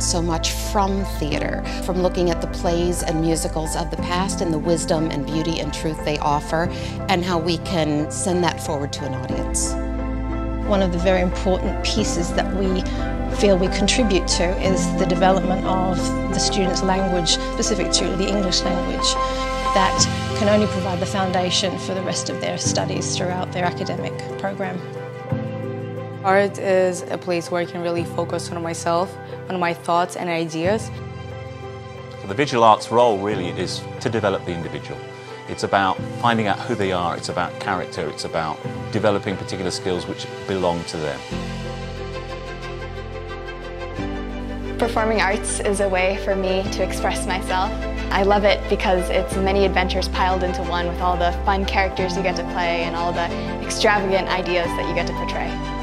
so much from theater, from looking at the plays and musicals of the past and the wisdom and beauty and truth they offer, and how we can send that forward to an audience. One of the very important pieces that we feel we contribute to is the development of the students' language, specific to the English language, that can only provide the foundation for the rest of their studies throughout their academic program. Art is a place where I can really focus on myself, on my thoughts and ideas. So the visual arts role really is to develop the individual. It's about finding out who they are, it's about character, it's about developing particular skills which belong to them. Performing arts is a way for me to express myself. I love it because it's many adventures piled into one with all the fun characters you get to play and all the extravagant ideas that you get to portray.